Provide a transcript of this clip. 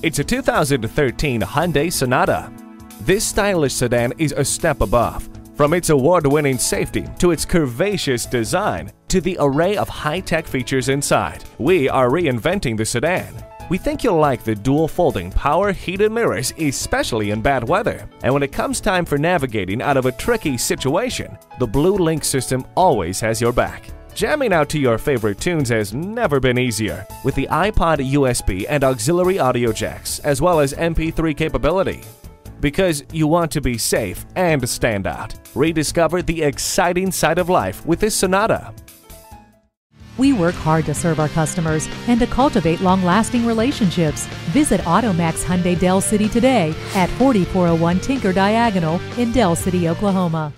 It's a 2013 Hyundai Sonata. This stylish sedan is a step above. From its award-winning safety to its curvaceous design to the array of high-tech features inside, we are reinventing the sedan. We think you'll like the dual folding power heated mirrors, especially in bad weather. And when it comes time for navigating out of a tricky situation, the Blue Link system always has your back. Jamming out to your favorite tunes has never been easier with the iPod USB and auxiliary audio jacks, as well as MP3 capability. Because you want to be safe and stand out. Rediscover the exciting side of life with this Sonata. We work hard to serve our customers and to cultivate long lasting relationships. Visit Automax Hyundai Del City today at 4401 Tinker Diagonal in Del City, Oklahoma.